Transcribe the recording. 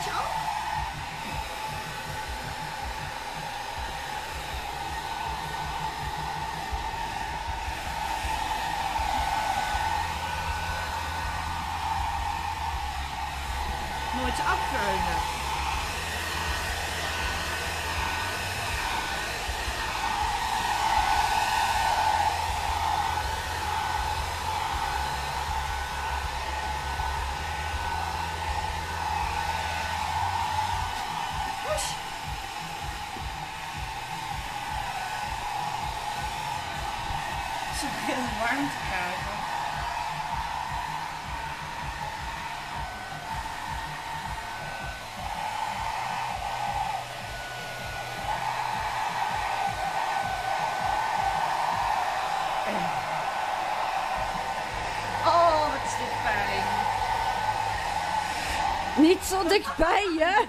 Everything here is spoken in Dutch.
Nooit je af? Nooit Zo heel warm te krijgen. En- Oh, wat is dit fijn. Niet zo dichtbij, hè?